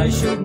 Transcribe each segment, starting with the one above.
me machucando.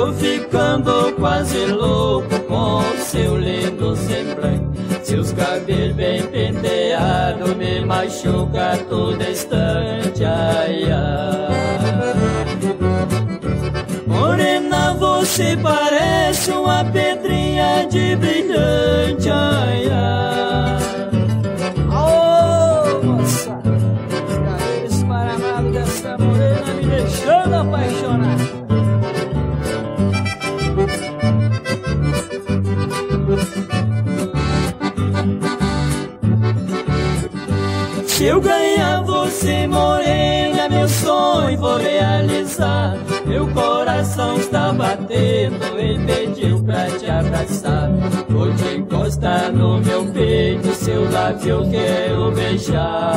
Estou ficando quase louco com seu lindo semblante. Seus cabelos bem penteados me machuca todo instante. Ai, ai. Morena, você parece uma pedrinha de brilhante. Ai, ai. Eu ganhar você, morena, meu sonho vou realizar. Meu coração está batendo, ele pediu pra te abraçar. Vou te encostar no meu peito, seu lábio eu quero beijar.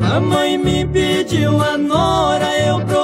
A mãe me pediu a nora, eu prometi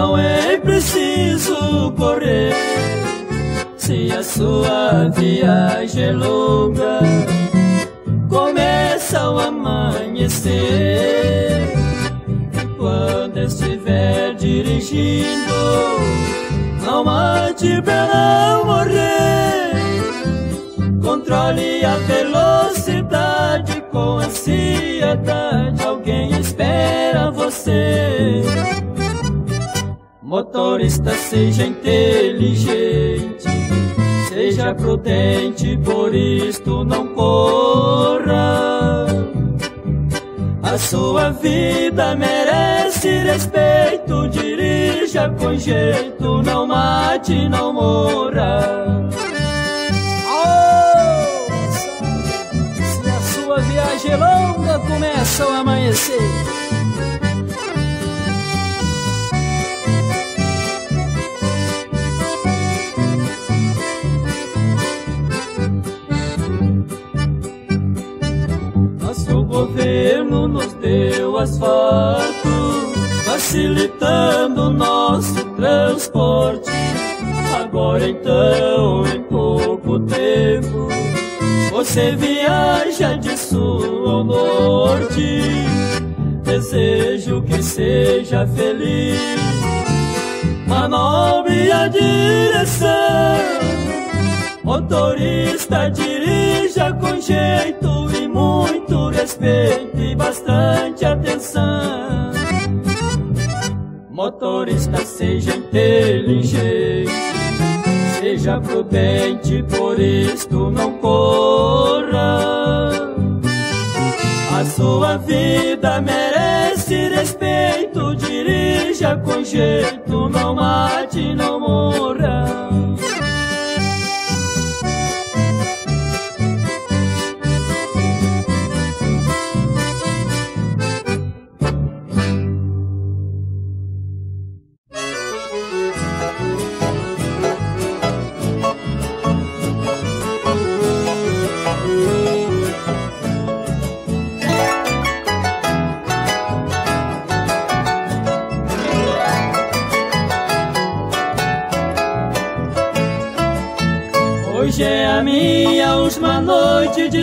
Não é preciso correr Se a sua viagem é longa Começa ao amanhecer E quando estiver dirigindo Não mate pra não morrer Controle a velocidade com ansiedade. Alguém espera você. Motorista, seja inteligente, seja prudente, por isto não corra. A sua vida merece respeito, dirija com jeito, não mate, não moça! Se a sua viagem longa, começa ao amanhecer. Governo nos deu asfalto, facilitando nosso transporte. Agora então, em pouco tempo, você viaja de sul ao norte. Desejo que seja feliz, manobre a direção. Motorista, dirija com jeito respeito e bastante atenção. Motorista, seja inteligente, seja prudente, por isto não corra. A sua vida merece respeito, dirija com jeito, não mate, não morra.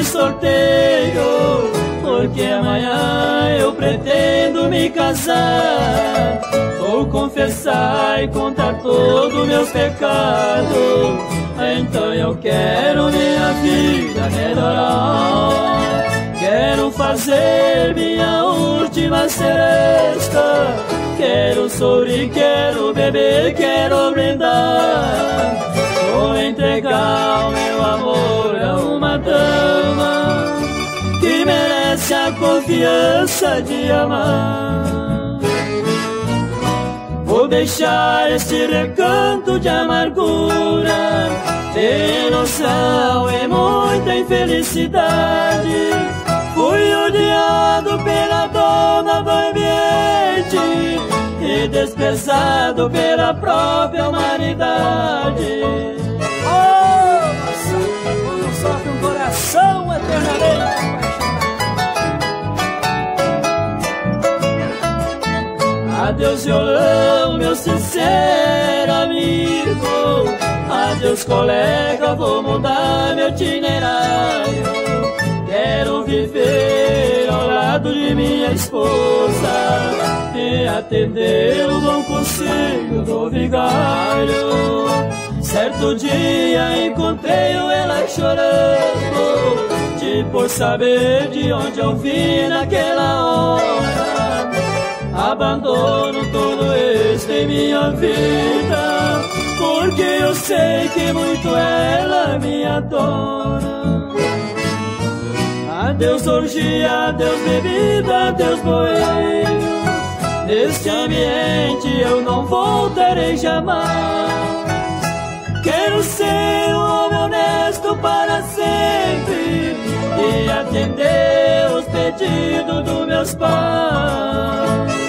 Sorteio, porque amanhã eu pretendo me casar. Vou confessar e contar todos meus pecados. Então eu quero minha vida melhorar. Quero fazer minha última seresta. Quero sorrir, quero beber, quero brindar. Vou entregar o meu amor a uma dama que merece a confiança de amar. Vou deixar este recanto de amargura, de noção e muita infelicidade. Fui odiado pela dona do ambiente e desprezado pela própria humanidade. Coração eternamente. Adeus violão, meu sincero amigo. Adeus colega, vou mudar meu itinerário. Quero viver lado de minha esposa E atender o bom conselho do vigário. Certo dia encontrei ela chorando De por saber de onde eu vim naquela hora. Abandono todo este em minha vida Porque eu sei que muito ela me adora Adeus orgia, adeus bebida, adeus boêmio. Neste ambiente eu não voltarei jamais. Quero ser um homem honesto para sempre E atender os pedidos dos meus pais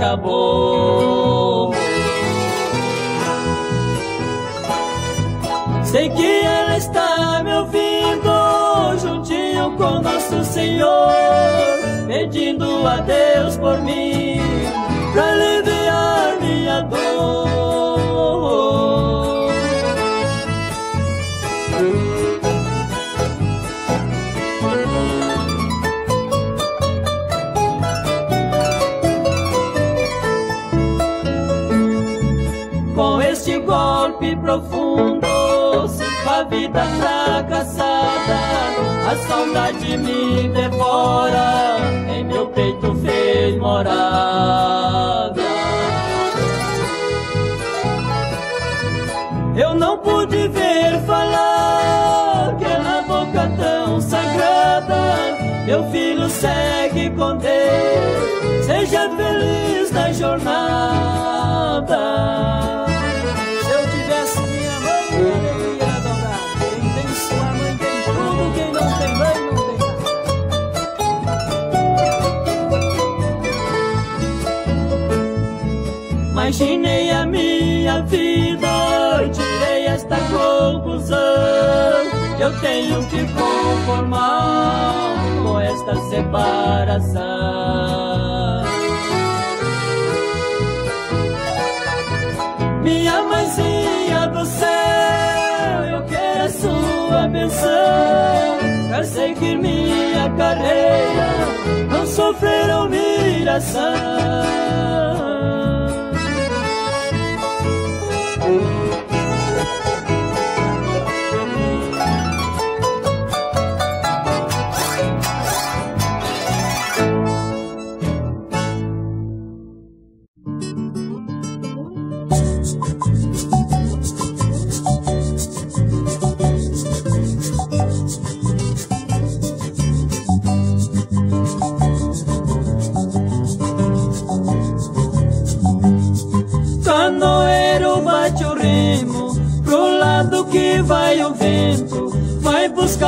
acabou. Sei que ela está me ouvindo, juntinho com nosso Senhor, pedindo a Deus por mim, golpe profundo, a vida fracassada, a saudade me devora, em meu peito fez morada. Eu não pude ver falar aquela boca tão sagrada. Meu filho segue com Deus, seja feliz na jornada. Imaginei a minha vida e tirei esta conclusão. Eu tenho que conformar com esta separação. Minha mãezinha do céu, eu quero a sua benção. Pra seguir minha carreira, não sofrer humilhação.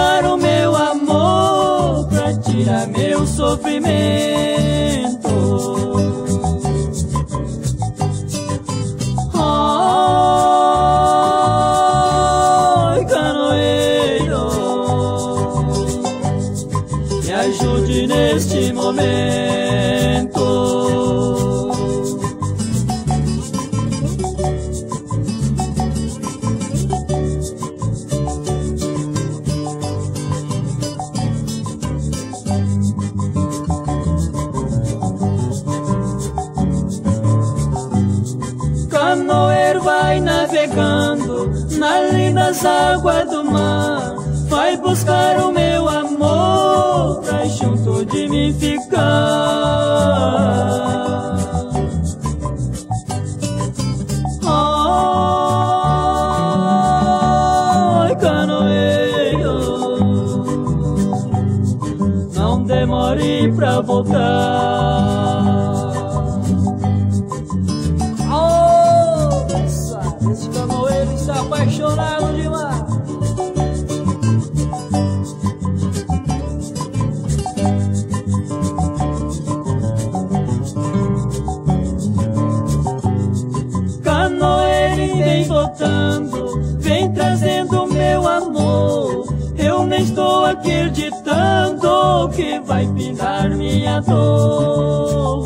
Buscar o meu amor pra tirar meu sofrimento. Nas águas do mar, vai buscar o meu amor pra junto de mim ficar. Ai, canoeiro, não demore pra voltar. Vai pintar minha dor.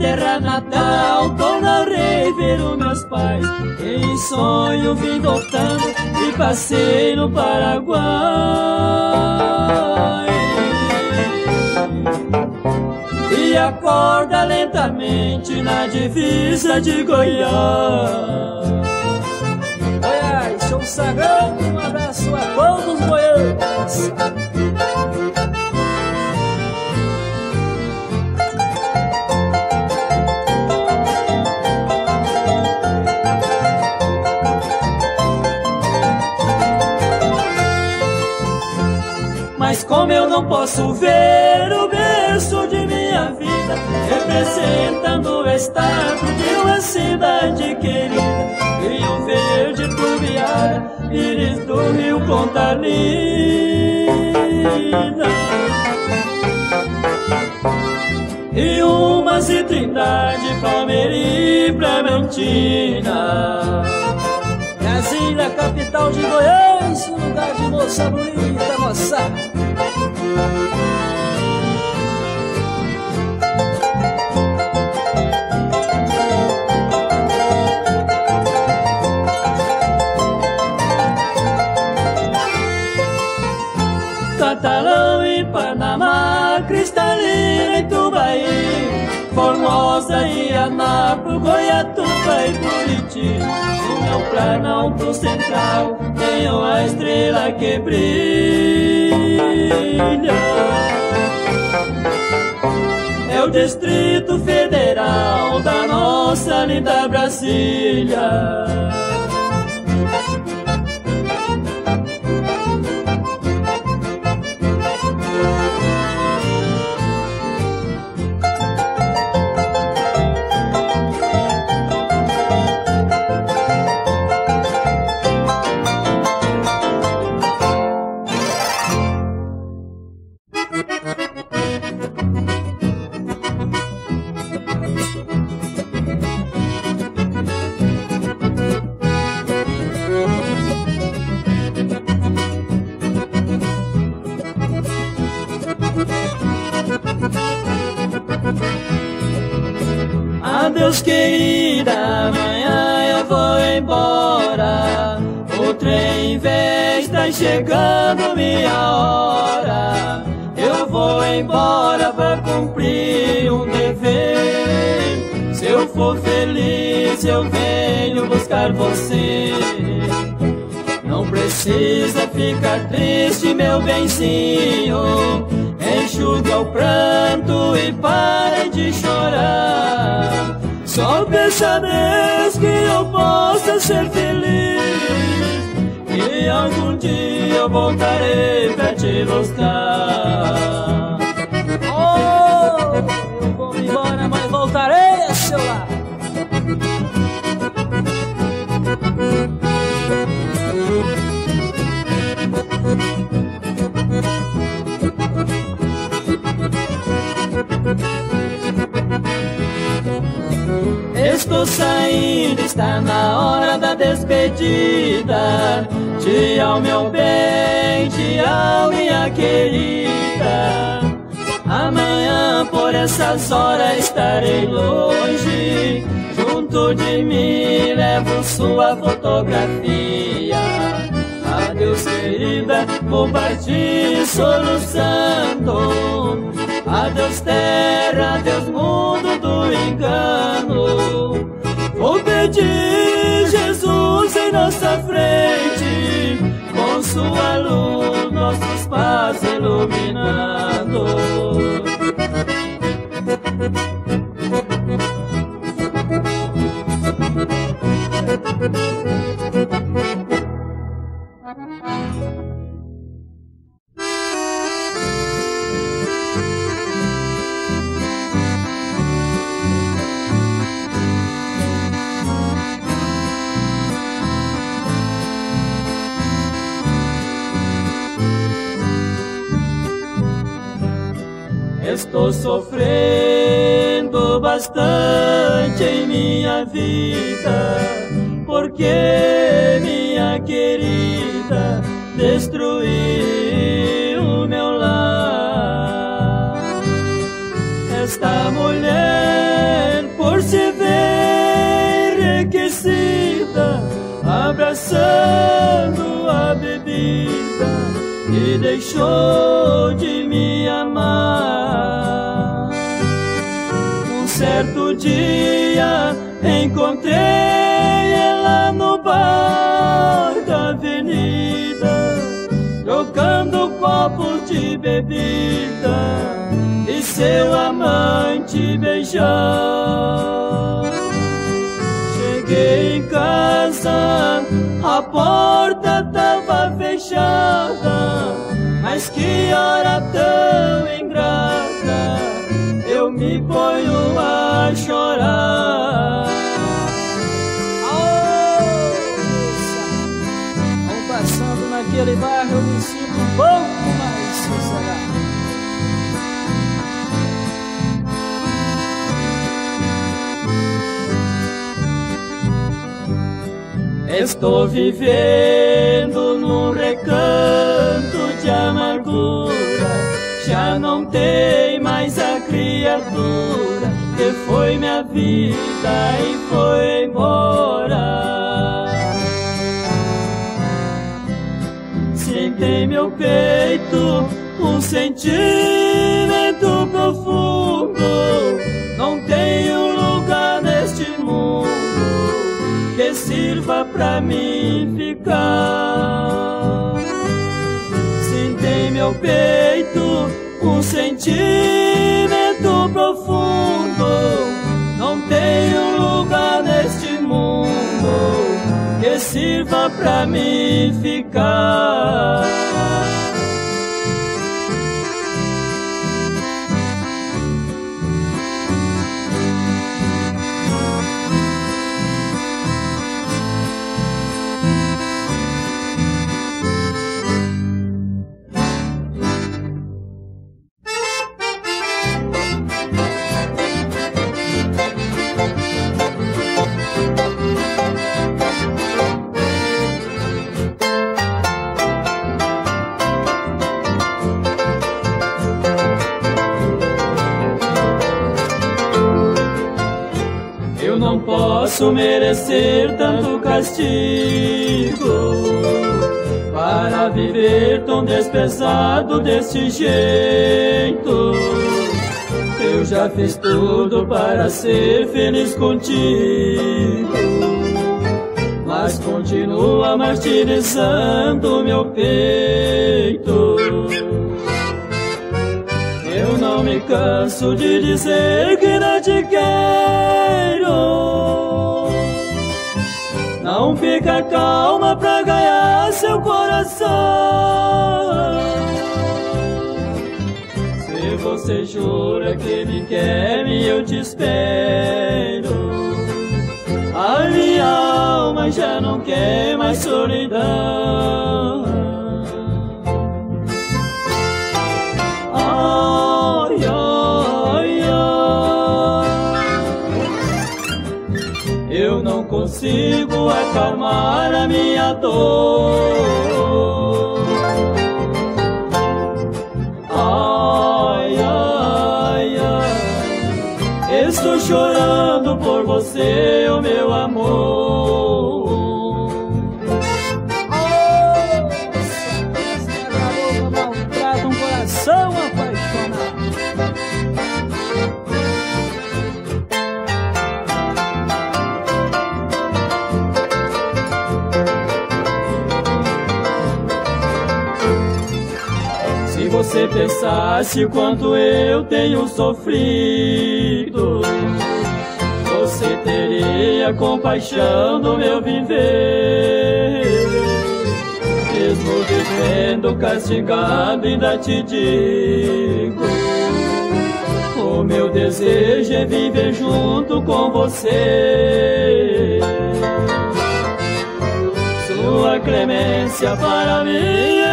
Terra natal, torna rei ver os meus pais. Em sonho vim voltando e passei no Paraguai. E acorda lentamente na divisa de Goiás. Goiás, sou sagrado, um abraço a todos os goianos. Como eu não posso ver o berço de minha vida Representando o estado de uma cidade querida Rio Verde, Tubiara, Íris do Rio Contalina E uma Trindade, Palmeira e Plementina Brasília, capital de Goiás, lugar de moça bonita, moça Catalão e Panamá, cristalina e Tubaí, Formosa e Anápolis, Goiatuba e Buriti. No meu planalto central tem uma estrela que. É o Distrito Federal da nossa linda Brasília. Querida, amanhã eu vou embora. O trem vem, está chegando minha hora. Eu vou embora pra cumprir um dever. Se eu for feliz, eu venho buscar você. Não precisa ficar triste, meu benzinho. Enxuga o pranto e pare de chorar. Só Deus que eu possa ser feliz. E algum dia voltarei pra te buscar. Saindo, está na hora da despedida. Tchau, meu bem, tchau, minha querida. Amanhã por essas horas estarei longe. Junto de mim levo sua fotografia. Adeus, querida, vou partir soluçando. Adeus, terra, adeus, mundo do engano. Pedir Jesus em nossa frente, bastante em minha vida, porque minha querida destruiu meu lar. Esta mulher, por se ver enriquecida, abraçando a bebida, e deixou de me amar. Certo dia encontrei ela no bar da avenida, trocando copos de bebida e seu amante beijar. Cheguei em casa, a porta tava fechada, mas que hora tão ingrata, eu me ponho a chorar. Vão passando naquele bairro, eu me sinto um pouco mais sossegado. Estou vivendo num recanto de amargura. Já não a criatura que foi minha vida e foi embora. Em meu peito um sentimento profundo. Não tenho lugar neste mundo que sirva pra mim ficar. Sinto em meu peito um sentimento profundo. Não tenho lugar neste mundo que sirva pra mim ficar. Castigo para viver tão desprezado desse jeito. Eu já fiz tudo para ser feliz contigo, mas continua martirizando meu peito. Eu não me canso de dizer que não te quero. Não fica calma pra ganhar seu coração. Se você jura que me quer, eu te espero. A minha alma já não quer mais solidão. Consigo acalmar a minha dor. Ai, ai, ai. Estou chorando por você, o meu amor. Nossa, um coração você pensasse quanto eu tenho sofrido, você teria compaixão do meu viver. Mesmo vivendo castigado, ainda te digo: O meu desejo é viver junto com você. Sua clemência para mim é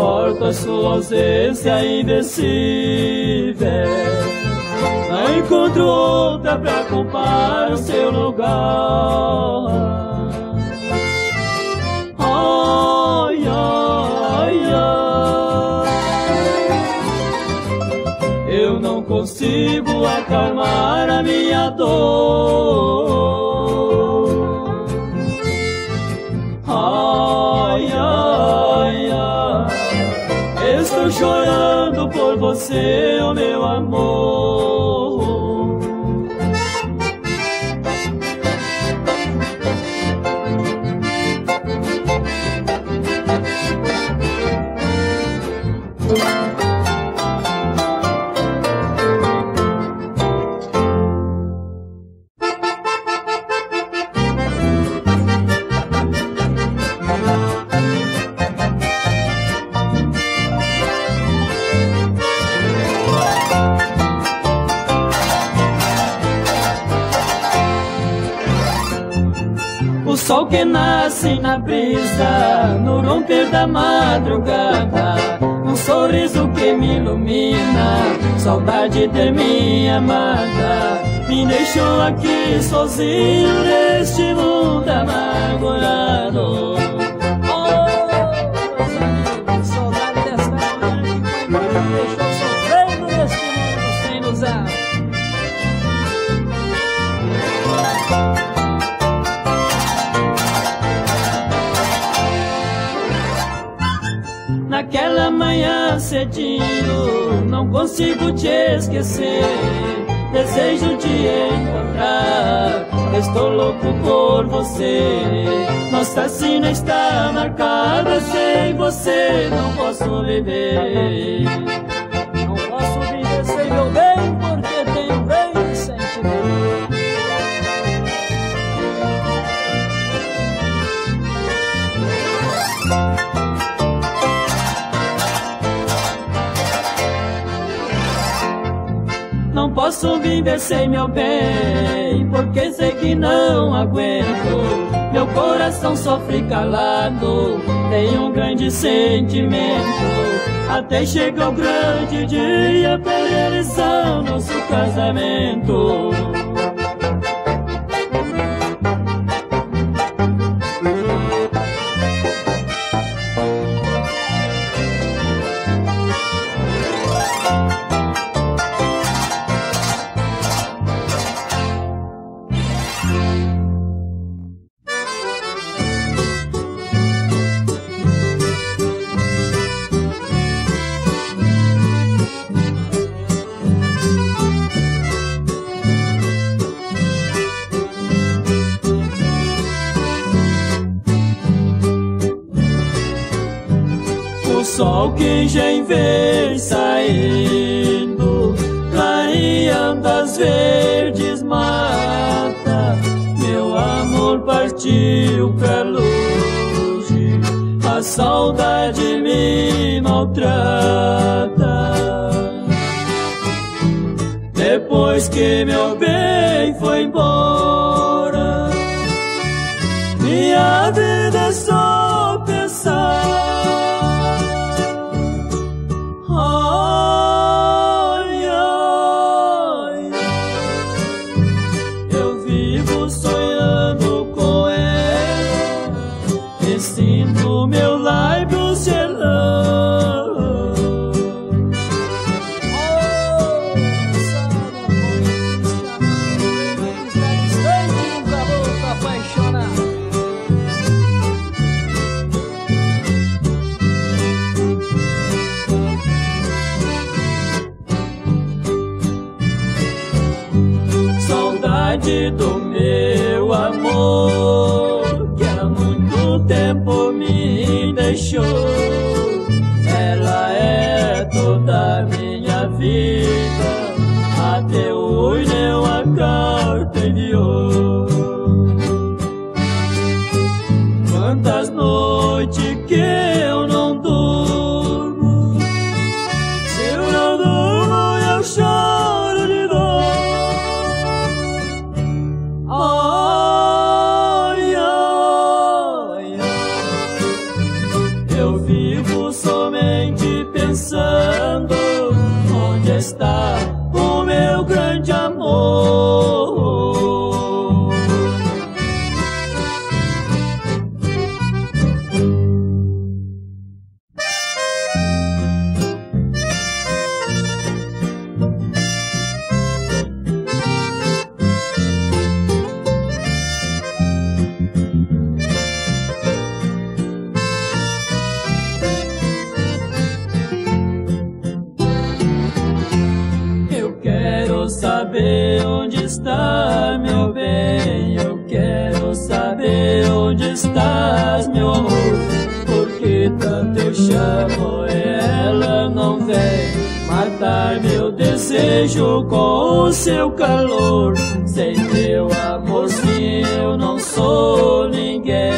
suporto a sua ausência invencível. Não encontro outra pra ocupar o seu lugar. Eu não consigo acalmar a minha dor. Chorando por você, oh meu amor. Sol que nasce na brisa, no romper da madrugada, um sorriso que me ilumina, saudade de minha amada, me deixou aqui sozinho neste mundo amargurado. Naquela manhã cedinho, não consigo te esquecer. Desejo te encontrar, estou louco por você. Nossa sina está marcada, sem você não posso viver. Posso viver sem meu bem, porque sei que não aguento. Meu coração sofre calado, tem um grande sentimento. Até chega o grande dia para realizar nosso casamento. Alguém vem saindo, clareando verdes mata. Meu amor partiu pra longe, a saudade me maltrata. Depois que meu bem foi embora desejo com o seu calor. Sem teu amor, eu não sou ninguém.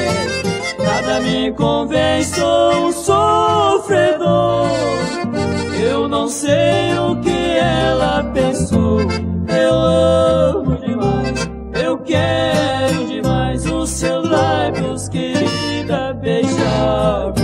Nada me convém, sou um sofredor. Eu não sei o que ela pensou. Eu amo demais, eu quero demais os seus lábios, querida, beijar.